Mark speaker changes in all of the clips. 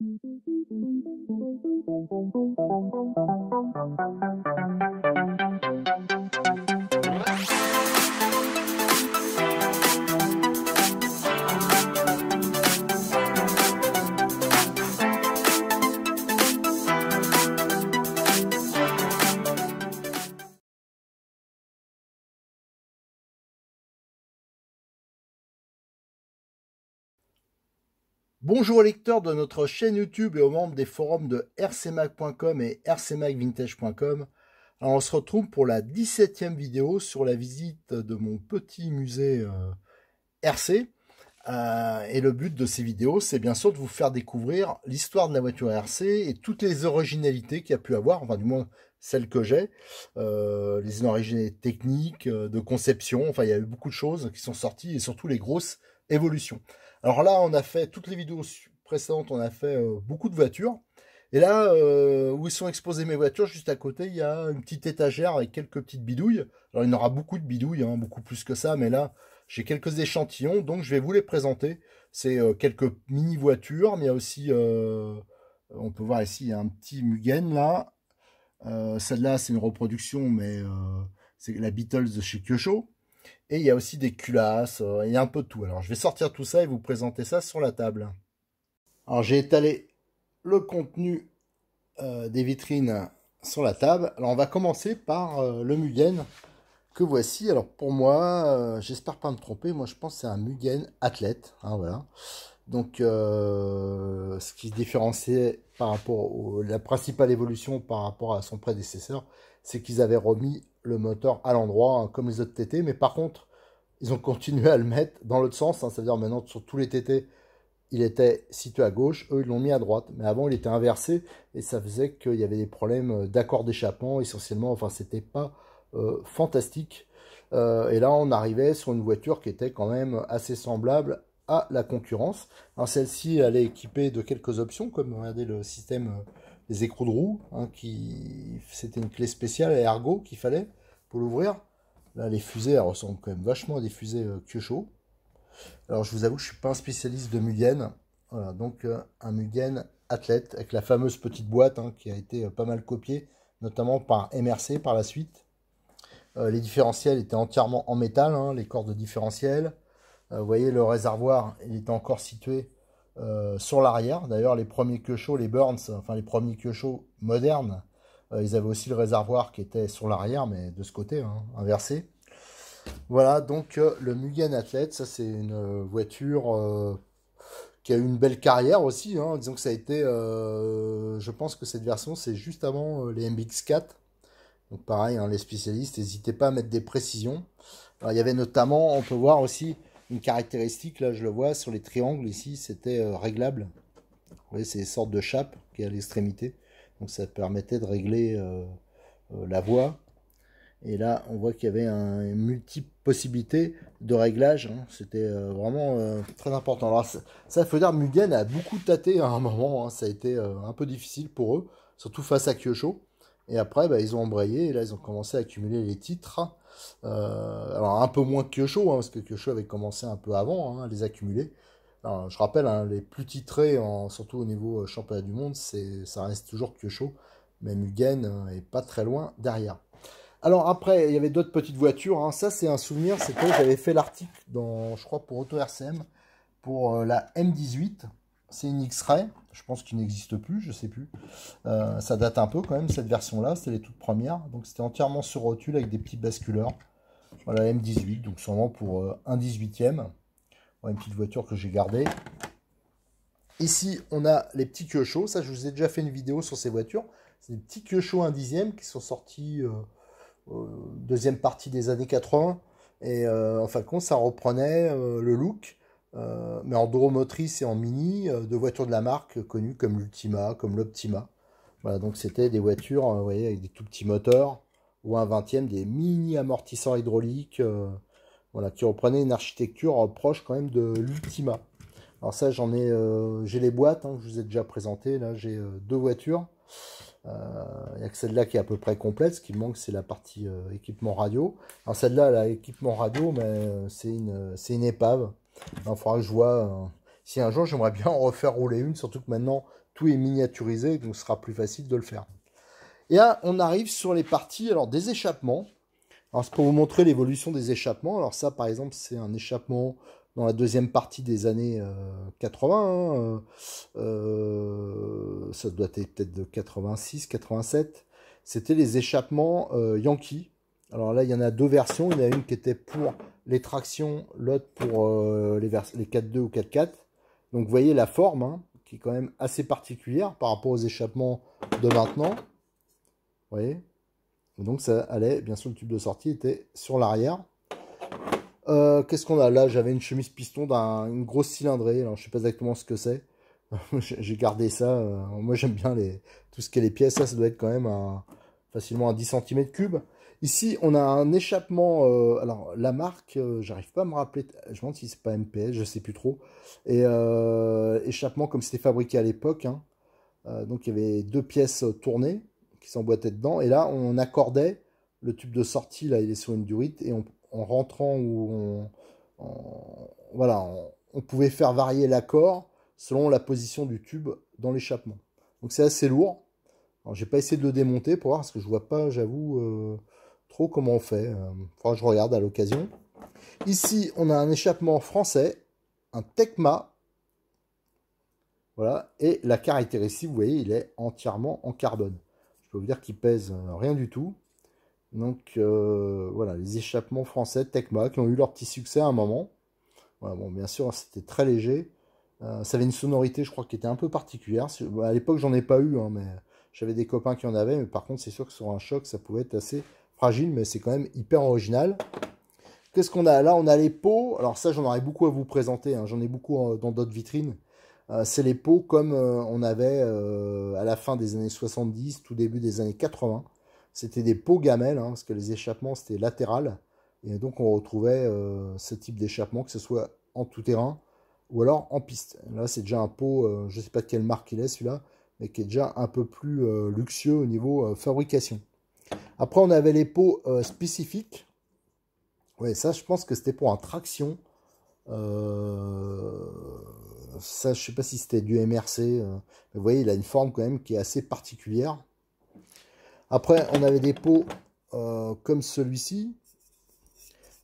Speaker 1: Thank you. Bonjour aux lecteurs de notre chaîne YouTube et aux membres des forums de rcmac.com et rcmacvintage.com. Alors on se retrouve pour la 17e vidéo sur la visite de mon petit musée euh, RC. Euh, et le but de ces vidéos, c'est bien sûr de vous faire découvrir l'histoire de la voiture RC et toutes les originalités qu'il y a pu avoir, enfin du moins celles que j'ai, euh, les originalités techniques, de conception, enfin il y a eu beaucoup de choses qui sont sorties et surtout les grosses évolutions. Alors là, on a fait, toutes les vidéos précédentes, on a fait euh, beaucoup de voitures. Et là, euh, où ils sont exposées mes voitures, juste à côté, il y a une petite étagère avec quelques petites bidouilles. Alors il y en aura beaucoup de bidouilles, hein, beaucoup plus que ça, mais là, j'ai quelques échantillons, donc je vais vous les présenter. C'est euh, quelques mini-voitures, mais il y a aussi, on peut voir ici, il y a un petit Mugen là. Celle-là, c'est une reproduction, mais c'est la Beatles de chez Kyosho. Et il y a aussi des culasses, euh, il y a un peu de tout. Alors je vais sortir tout ça et vous présenter ça sur la table. Alors j'ai étalé le contenu euh, des vitrines sur la table. Alors on va commencer par euh, le Mugen que voici. Alors pour moi, j'espère pas me tromper, moi je pense c'est un Mugen athlète. Hein, voilà. Donc ce qui se différenciait par rapport à la principale évolution par rapport à son prédécesseur, c'est qu'ils avaient remis le moteur à l'endroit, hein, comme les autres TT, mais par contre, ils ont continué à le mettre dans l'autre sens, hein, c'est-à-dire maintenant sur tous les TT, il était situé à gauche, eux ils l'ont mis à droite, mais avant il était inversé, et ça faisait qu'il y avait des problèmes d'accord d'échappement, essentiellement, enfin c'était pas euh, fantastique. Euh, et là on arrivait sur une voiture qui était quand même assez semblable à la concurrence. Alors celle-ci, elle est équipée de quelques options, comme regardez le système euh, des écrous de roue, hein, qui c'était une clé spéciale ergo qu'il fallait pour l'ouvrir. Là, les fusées, ressemblent quand même vachement à des fusées euh, Kyosho. Alors, je vous avoue, je suis pas un spécialiste de Mugen. Voilà, donc euh, un Mugen athlète avec la fameuse petite boîte hein, qui a été euh, pas mal copiée, notamment par MRC par la suite. les différentiels étaient entièrement en métal, hein, les cordes différentielles. Vous voyez, le réservoir, il était encore situé sur l'arrière. D'ailleurs, les premiers Kyosho, les Burns, enfin les premiers Kyosho modernes, euh, ils avaient aussi le réservoir qui était sur l'arrière, mais de ce côté, hein, inversé. Voilà, donc euh, le Mugen Athlete, ça c'est une euh, voiture qui a eu une belle carrière aussi. Hein. Disons que ça a été, je pense que cette version c'est juste avant les MX4. Donc pareil, hein, les spécialistes, n'hésitez pas à mettre des précisions. il y avait notamment, on peut voir aussi une caractéristique, là je le vois, sur les triangles ici, c'était réglable. Vous voyez, c'est une sorte de chape qui est à l'extrémité. Donc ça permettait de régler euh, euh, la voix. Et là, on voit qu'il y avait un, une multiple possibilité de réglage. Hein. C'était euh, vraiment très important. Alors ça, il faut dire, Mugen a beaucoup tâté à un moment. Hein. Ça a été un peu difficile pour eux, surtout face à Kyosho. Et après, bah, ils ont embrayé et là, ils ont commencé à accumuler les titres. Alors, un peu moins que Kyosho, hein, parce que Kyosho avait commencé un peu avant à les accumuler je rappelle, hein, les plus titrés, surtout au niveau euh, championnat du monde, ça reste toujours Kyosho, mais Mugen euh, est pas très loin derrière. Alors après, il y avait d'autres petites voitures. Hein. Ça, c'est un souvenir, c'est que j'avais fait l'article je crois, pour Auto RCM, pour euh, la M18. C'est une X-Ray, je pense qu'il n'existe plus, je sais plus. ça date un peu quand même, cette version-là, c'était les toutes premières. Donc c'était entièrement sur rotule avec des petits basculeurs. Voilà, M18, donc sûrement pour un 18e une petite voiture que j'ai gardée. Ici, on a les petits Kyosho. Ça, je vous ai déjà fait une vidéo sur ces voitures. C'est des petits Kyosho 1 dixième qui sont sortis euh, euh, deuxième partie des années 80. Et euh, en fin de compte, ça reprenait le look, mais en motrice et en mini, de voitures de la marque connues comme l'Ultima, comme l'Optima. Voilà, donc c'était des voitures, vous voyez, avec des tout petits moteurs, ou un 20e, des mini amortisseurs hydrauliques. Voilà, qui reprenait une architecture proche quand même de l'Ultima. Alors ça, j'en ai, euh, j'ai les boîtes, hein, que je vous ai déjà présentées. Là, j'ai euh, deux voitures. Euh, il n'y a que celle-là qui est à peu près complète. Ce qui manque, c'est la partie équipement radio. Alors celle-là, l'équipement radio, mais c'est une, une épave. Il faudra que je vois si un jour j'aimerais bien en refaire rouler une, surtout que maintenant tout est miniaturisé, donc ce sera plus facile de le faire. Et là, on arrive sur les parties alors des échappements. Alors, c'est pour vous montrer l'évolution des échappements. Alors ça, par exemple, c'est un échappement dans la deuxième partie des années 80. Euh, hein, euh, euh, ça doit être peut-être de 86, 87. C'était les échappements Yankee. Alors là, il y en a deux versions. Il y en a une qui était pour les tractions, l'autre pour les, les 4.2 ou 4.4. Donc vous voyez la forme, hein, qui est quand même assez particulière par rapport aux échappements de maintenant. Vous voyez? Donc ça allait, bien sûr le tube de sortie était sur l'arrière. Euh, qu'est-ce qu'on a? Là J'avais une chemise piston d'une grosse cylindrée. Alors je sais pas exactement ce que c'est. J'ai gardé ça. Euh, moi j'aime bien les, tout ce qui est les pièces. Ça, ça doit être quand même facilement un 10 cm3. Ici, on a un échappement. Euh, alors, la marque, j'arrive pas à me rappeler. Je me demande si c'est pas MPS, je sais plus trop. Et échappement comme c'était fabriqué à l'époque. Hein. donc, il y avait deux pièces tournées qui s'emboîtait dedans. Et là, on accordait le tube de sortie, là, il est sur une durite, et en rentrant ou on, voilà, on, pouvait faire varier l'accord selon la position du tube dans l'échappement. Donc c'est assez lourd. Alors j'ai pas essayé de le démonter pour voir parce que je vois pas, j'avoue, euh, trop comment on fait. Euh, faudra que je regarde à l'occasion. Ici, on a un échappement français, un Tecma. Voilà, et la caractéristique, vous voyez, il est entièrement en carbone. Je peux vous dire qu'il pèse euh, rien du tout. Donc euh, voilà, les échappements français Tecma qui ont eu leur petit succès à un moment. Bien sûr, c'était très léger. Euh, ça avait une sonorité, je crois, qui était un peu particulière. À l'époque, j'en ai pas eu, hein, mais j'avais des copains qui en avaient. Mais par contre, c'est sûr que sur un choc, ça pouvait être assez fragile, mais c'est quand même hyper original. Qu'est-ce qu'on a là? On a les pots. Alors ça, j'en aurais beaucoup à vous présenter. Hein. J'en ai beaucoup dans d'autres vitrines. Euh, c'est les pots comme euh, on avait euh, à la fin des années 70, tout début des années 80. C'était des pots gamelles, hein, parce que les échappements, c'était latéral. Et donc, on retrouvait ce type d'échappement, que ce soit en tout-terrain ou alors en piste. Là, c'est déjà un pot, je ne sais pas de quelle marque il est celui-là, mais qui est déjà un peu plus luxueux au niveau fabrication. Après, on avait les pots spécifiques. Ouais, ça, je pense que c'était pour un traction. Euh, ça, je sais pas si c'était du MRC. Euh, vous voyez, il a une forme quand même qui est assez particulière. Après, on avait des pots euh, comme celui-ci.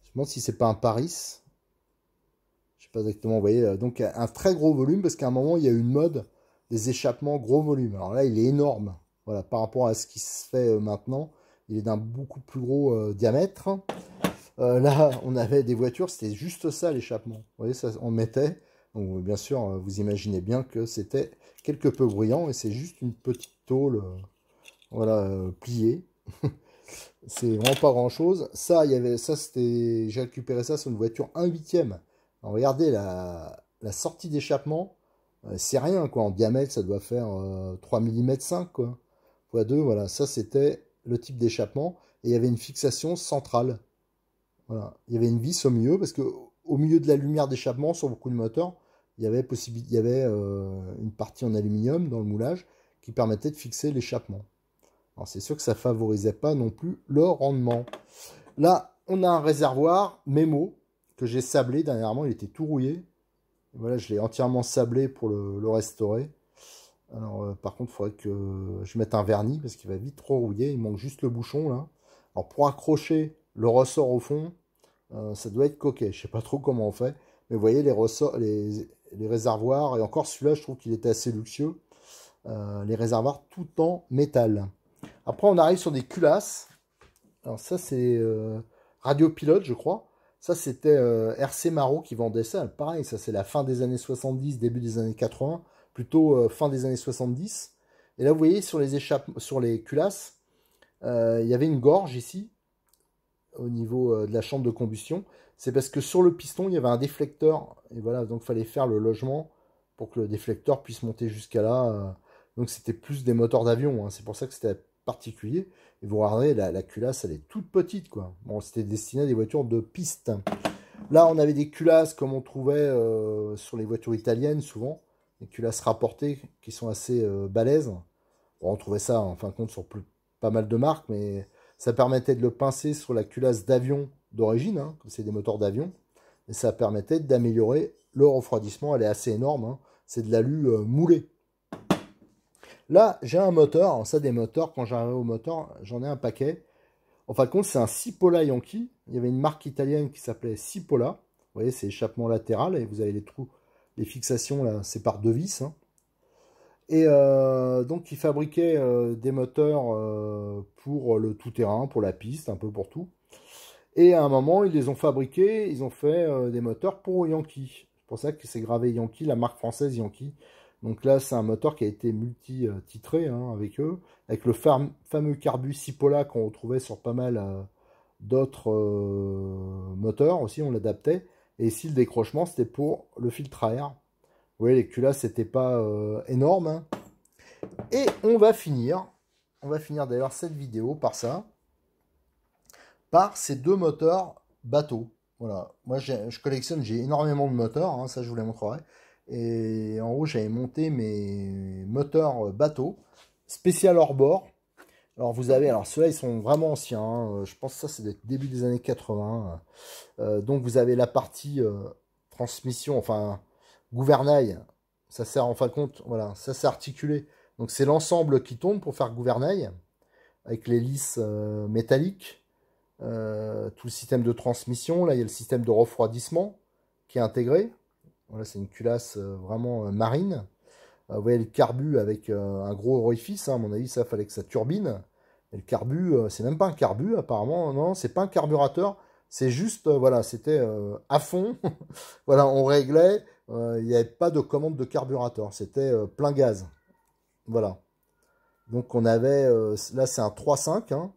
Speaker 1: Je me demande si c'est pas un Paris. Je sais pas exactement. Vous voyez, euh, donc un très gros volume parce qu'à un moment, il y a eu une mode des échappements gros volume. Alors là, il est énorme. Voilà, par rapport à ce qui se fait maintenant, il est d'un beaucoup plus gros diamètre. là, on avait des voitures, c'était juste ça l'échappement. Vous voyez, ça, on mettait bien sûr, euh, vous imaginez bien que c'était quelque peu bruyant et c'est juste une petite tôle euh, voilà, euh, pliée. c'est vraiment pas grand chose. Ça, y avait, ça c'était, j'ai récupéré ça sur une voiture 1 huitième. Regardez la, sortie d'échappement, c'est rien quoi. En diamètre, ça doit faire 3 mm 5 quoi. Fois 2, voilà. Ça c'était le type d'échappement et il y avait une fixation centrale. Voilà. Il y avait une vis au milieu parce que au milieu de la lumière d'échappement sur beaucoup de moteurs, il y avait, il y avait euh, une partie en aluminium dans le moulage qui permettait de fixer l'échappement. Alors c'est sûr que ça favorisait pas non plus le rendement. Là, on a un réservoir Memo que j'ai sablé dernièrement, il était tout rouillé. Voilà, je l'ai entièrement sablé pour le, restaurer. Alors euh, par contre, il faudrait que je mette un vernis parce qu'il va vite trop rouiller. Il manque juste le bouchon là. Alors pour accrocher le ressort au fond, euh, ça doit être coquet. Je sais pas trop comment on fait. Mais vous voyez les, réservoirs, et encore celui-là, je trouve qu'il était assez luxueux. Euh, les réservoirs tout en métal. Après, on arrive sur des culasses. Alors ça, c'est Radio Pilote, je crois. Ça, c'était RC Maro qui vendait ça. Pareil, ça, c'est la fin des années 70, début des années 80. Plutôt fin des années 70. Et là, vous voyez, sur les échappes, sur les culasses, il y avait une gorge ici, au niveau de la chambre de combustion c'est parce que sur le piston, il y avait un déflecteur. Et voilà, donc il fallait faire le logement pour que le déflecteur puisse monter jusqu'à là. Euh. Donc c'était plus des moteurs d'avion. Hein. C'est pour ça que c'était particulier. Et vous regardez, la, culasse, elle est toute petite. quoi. Bon, c'était destiné à des voitures de piste. Là, on avait des culasses comme on trouvait euh, sur les voitures italiennes, souvent. Des culasses rapportées qui sont assez euh, balèzes. on trouvait ça, en fin de compte, sur pas mal de marques, mais ça permettait de le pincer sur la culasse d'avion d'origine, hein, c'est des moteurs d'avion, et ça permettait d'améliorer le refroidissement, elle est assez énorme. Hein. C'est de l'alu euh, moulé. Là, j'ai un moteur. ça, des moteurs, quand j'arrive au moteur, j'en ai un paquet. En fin de compte, c'est un Cipolla Yankee. Il y avait une marque italienne qui s'appelait Cipolla. Vous voyez, c'est échappement latéral et vous avez les trous, les fixations là, c'est par deux vis. Hein. Et euh, donc, ils fabriquaient euh, des moteurs euh, pour le tout-terrain, pour la piste, un peu pour tout. Et à un moment, ils les ont fabriqués, ils ont fait des moteurs pour Yankee. C'est pour ça que c'est gravé Yankee, la marque française Yankee. Donc là, c'est un moteur qui a été multi-titré hein, avec eux, avec le fameux carbu Cipolla qu'on retrouvait sur pas mal d'autres moteurs aussi, on l'adaptait. Et ici, le décrochement, c'était pour le filtre à air. Vous voyez, les culasses, c'était pas euh, énorme. Hein. Et on va finir, on va finir d'ailleurs cette vidéo par ça, par ces deux moteurs bateau. Voilà, moi je collectionne, j'ai énormément de moteurs, hein, ça je vous les montrerai. Et en haut, j'avais monté mes moteurs bateau, spécial hors bord. Alors vous avez, alors ceux-là ils sont vraiment anciens, hein. je pense que ça c'est début des années 80. Euh, donc vous avez la partie euh, transmission, enfin gouvernail, ça sert en fin de compte, voilà, ça c'est articulé. Donc c'est l'ensemble qui tombe pour faire gouvernail, avec les lisses euh, métalliques, tout le système de transmission, là il y a le système de refroidissement qui est intégré. Voilà, c'est une culasse vraiment marine. Vous voyez le carbu avec un gros orifice, hein. à mon avis ça fallait que ça turbine. Et le carbu, c'est même pas un carbu apparemment, non, c'est pas un carburateur, c'est juste, euh, voilà, c'était euh, à fond. voilà, on réglait. Euh, il n'y avait pas de commande de carburateur. C'était plein gaz. Voilà. Donc on avait, là c'est un 3.5. Hein,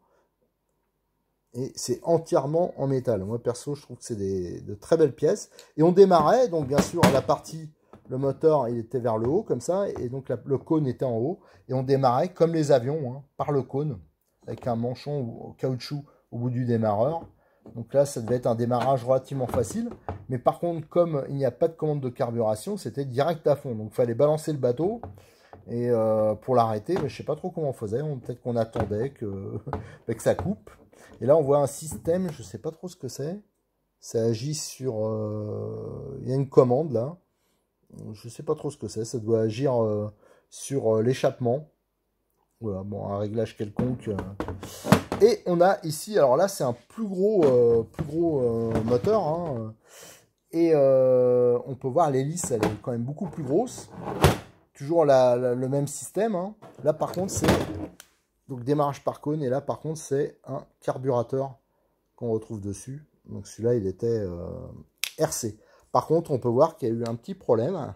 Speaker 1: et c'est entièrement en métal. Moi perso, je trouve que c'est de très belles pièces. Et on démarrait, donc bien sûr, la partie, le moteur, était vers le haut, comme ça. Et donc le cône était en haut. Et on démarrait, comme les avions, hein, par le cône, avec un manchon au caoutchouc au bout du démarreur. Donc là, ça devait être un démarrage relativement facile. Mais par contre, comme il n'y a pas de commande de carburation, c'était direct à fond. Donc il fallait balancer le bateau. Et euh, pour l'arrêter, je ne sais pas trop comment on faisait. Peut-être qu'on attendait que, que ça coupe. Et là, on voit un système, je ne sais pas trop ce que c'est. Ça agit sur... Euh, il y a une commande là. Je sais pas trop ce que c'est. Ça doit agir euh, sur l'échappement. Voilà, bon, un réglage quelconque. Euh. Et on a ici, alors là, c'est un plus gros, euh, plus gros euh, moteur. Hein. Et on peut voir l'hélice, elle est quand même beaucoup plus grosse. Toujours le même système. Hein. Là, par contre, c'est donc démarrage par cône. Et là, par contre, c'est un carburateur qu'on retrouve dessus. Donc celui-là, il était RC. Par contre, on peut voir qu'il y a eu un petit problème.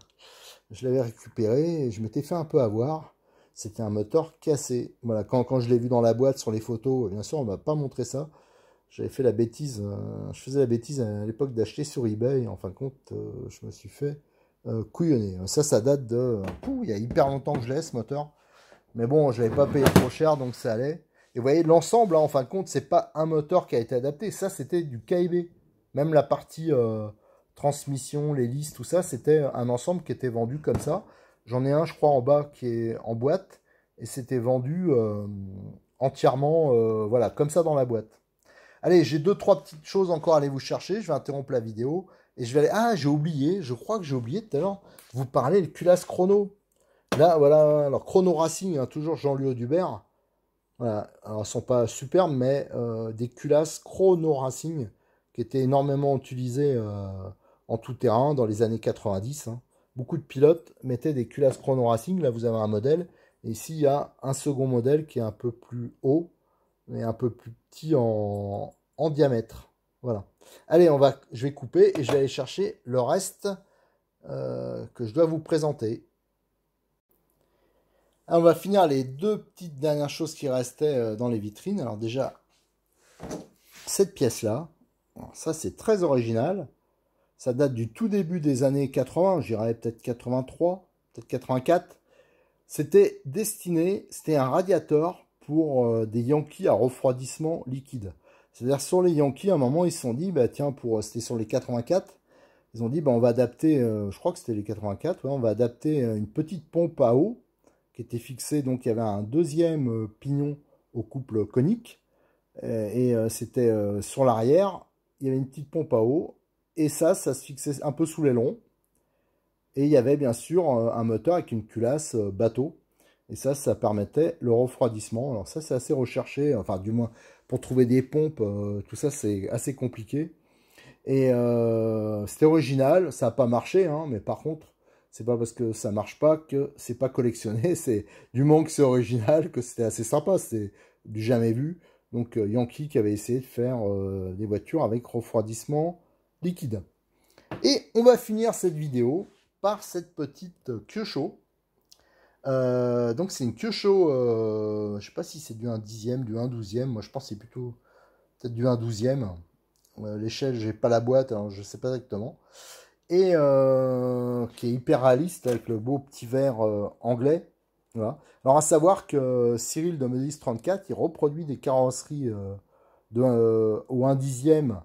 Speaker 1: Je l'avais récupéré et je m'étais fait un peu avoir c'était un moteur cassé. Voilà, quand, je l'ai vu dans la boîte sur les photos, bien sûr, on ne m'a pas montré ça. J'avais fait la bêtise, euh, je faisais la bêtise à l'époque d'acheter sur eBay. En fin de compte, euh, je me suis fait euh, couillonner. Ça, ça date de... il y a hyper longtemps que je l'ai, ce moteur. Mais bon, je l'avais pas payé trop cher, donc ça allait. Et vous voyez, l'ensemble, hein, en fin de compte, c'est pas un moteur qui a été adapté. Ça, c'était du KIB. Même la partie transmission, les listes, tout ça, c'était un ensemble qui était vendu comme ça. J'en ai un, je crois, en bas qui est en boîte. Et c'était vendu euh, entièrement, euh, voilà, comme ça dans la boîte. Allez, j'ai deux, trois petites choses encore à aller vous chercher. Je vais interrompre la vidéo. Et je vais aller... Ah, j'ai oublié, je crois que j'ai oublié tout à l'heure, vous parler le culasse chrono. Là, voilà, alors Chrono Racing, hein, toujours Jean-Louis Audubert. Voilà, alors ils sont pas superbes, mais euh, des culasses Chrono Racing qui étaient énormément utilisés en tout terrain dans les années 90 beaucoup de pilotes mettaient des culasses chrono racing. Là, vous avez un modèle. Et ici, il y a un second modèle qui est un peu plus haut, mais un peu plus petit en, diamètre. Voilà. Allez, on va, je vais couper et je vais aller chercher le reste euh, que je dois vous présenter. on va finir les deux petites dernières choses qui restaient euh, dans les vitrines. Alors déjà, cette pièce-là, ça c'est très original. Ça date du tout début des années 80, j'irais peut-être 83, peut-être 84. C'était destiné, c'était un radiateur pour euh, des Yankees à refroidissement liquide. C'est-à-dire sur les Yankees, à un moment, ils se sont dit, bah tiens, pour euh, c'était sur les 84, ils ont dit, bah on va adapter, euh, je crois que c'était les 84, on va adapter une petite pompe à eau qui était fixée, donc il y avait un deuxième pignon au couple conique, et c'était sur l'arrière, il y avait une petite pompe à eau, et ça, ça se fixait un peu sous l'aileron. Et il y avait bien sûr un moteur avec une culasse bateau. Et ça, ça permettait le refroidissement. Alors ça, c'est assez recherché. Enfin, du moins, pour trouver des pompes, tout ça, c'est assez compliqué. Et c'était original. Ça n'a pas marché, hein, mais par contre, c'est pas parce que ça marche pas que c'est pas collectionné. C'est du moment que c'est original que c'était assez sympa. C'est du jamais vu. Donc euh, Yankee qui avait essayé de faire euh, des voitures avec refroidissement liquide. Et on va finir cette vidéo par cette petite Kyosho. Euh, donc c'est une Kyosho, euh, je sais pas si c'est du 1 dixième, du 1 douzième. Moi je pense c'est plutôt peut-être du 1 douzième. L'échelle, j'ai pas la boîte, alors je sais pas exactement et euh, qui est hyper réaliste avec le beau petit verre euh, anglais. Alors à savoir que Cyril de Modis 34, il reproduit des carrosseries euh, de, au 1 dixième.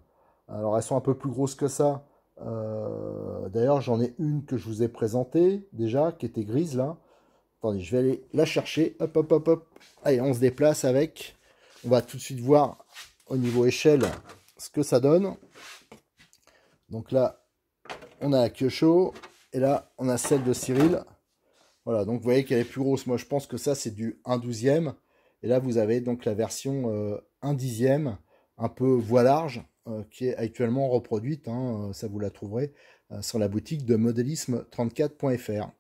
Speaker 1: Alors elles sont un peu plus grosses que ça. D'ailleurs j'en ai une que je vous ai présentée déjà, qui était grise là. Attendez, je vais aller la chercher. Hop, hop, hop, hop. Allez, on se déplace avec. On va tout de suite voir au niveau échelle ce que ça donne. Donc là, on a la Kyosho, et là, on a celle de Cyril. Voilà, donc vous voyez qu'elle est plus grosse. Moi, je pense que ça, c'est du 1 douzième. Et là, vous avez donc la version euh, 1 dixième, un peu voie large, euh, qui est actuellement reproduite. Hein, euh, ça, vous la trouverez euh, sur la boutique de modélisme34.fr.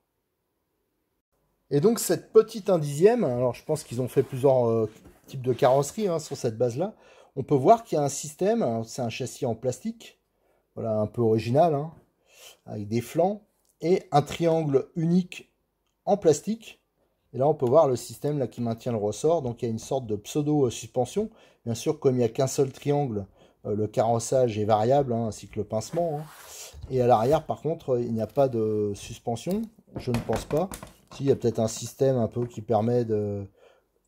Speaker 1: Et donc, cette petite 1 dixième, alors je pense qu'ils ont fait plusieurs types de carrosseries hein, sur cette base-là. On peut voir qu'il y a un système, c'est un châssis en plastique, voilà, un peu original, hein, avec des flancs et un triangle unique en plastique. Et là, on peut voir le système là, qui maintient le ressort. Donc, il y a une sorte de pseudo-suspension. Bien sûr, comme il n'y a qu'un seul triangle, euh, le carrossage est variable, hein, ainsi que le pincement. Hein. Et à l'arrière, par contre, il n'y a pas de suspension. Je ne pense pas. Si, il y a peut-être un système un peu qui permet de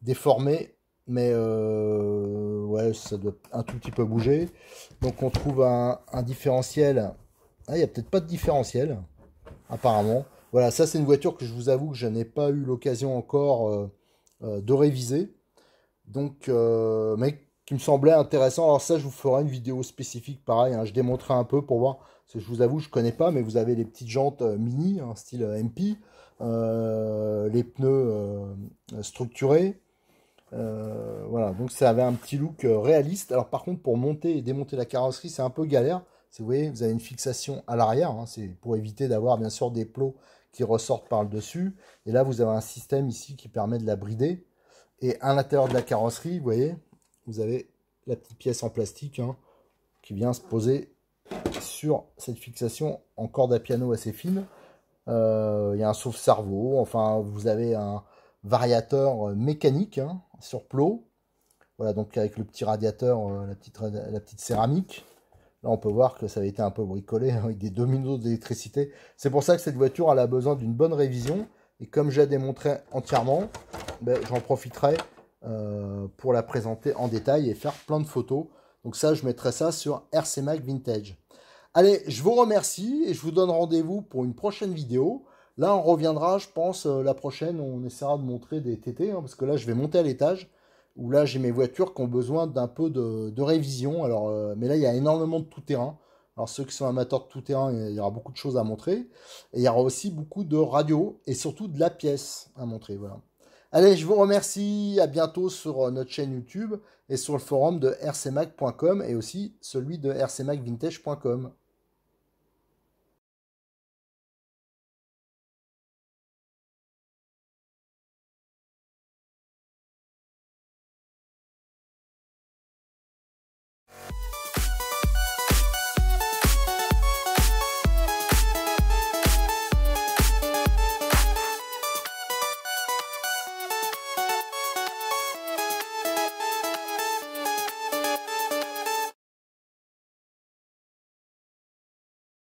Speaker 1: déformer. Mais euh, ouais, ça doit un tout petit peu bouger. Donc, on trouve un différentiel ah, il n'y a peut-être pas de différentiel, apparemment. Voilà, ça c'est une voiture que je vous avoue que je n'ai pas eu l'occasion encore euh, euh, de réviser. Donc, euh, mais qui me semblait intéressant. Alors ça, je vous ferai une vidéo spécifique, pareil. Hein. je démontrerai un peu pour voir. Parce que je vous avoue, je connais pas, mais vous avez les petites jantes mini, hein, style MP, les pneus structurés. voilà, donc ça avait un petit look réaliste. Alors par contre, pour monter et démonter la carrosserie, c'est un peu galère vous voyez, vous avez une fixation à l'arrière, hein, c'est pour éviter d'avoir bien sûr des plots qui ressortent par le dessus. Et là, vous avez un système ici qui permet de la brider. Et à l'intérieur de la carrosserie, vous voyez, vous avez la petite pièce en plastique hein, qui vient se poser sur cette fixation en corde à piano assez fine. Euh, il y a un sauve-cerveau, enfin vous avez un variateur mécanique hein, sur plot. Voilà, donc avec le petit radiateur, euh, la, petite, la petite céramique. Là, on peut voir que ça avait été un peu bricolé avec des dominos d'électricité. C'est pour ça que cette voiture a besoin d'une bonne révision. Et comme j'ai démontré entièrement, ben, j'en profiterai euh, pour la présenter en détail et faire plein de photos. Donc ça, je mettrai ça sur RC Mac Vintage. Allez, je vous remercie et je vous donne rendez-vous pour une prochaine vidéo. Là, on reviendra, je pense, euh, la prochaine, on essaiera de montrer des TT, hein, parce que là, je vais monter à l'étage où là j'ai mes voitures qui ont besoin d'un peu de, révision. Alors, euh, mais là il y a énormément de tout-terrain. Alors ceux qui sont amateurs de tout-terrain, il y aura beaucoup de choses à montrer. Et il y aura aussi beaucoup de radio et surtout de la pièce à montrer. Voilà. Allez, je vous remercie. À bientôt sur euh, notre chaîne YouTube et sur le forum de rcmac.com et aussi celui de rcmacvintage.com.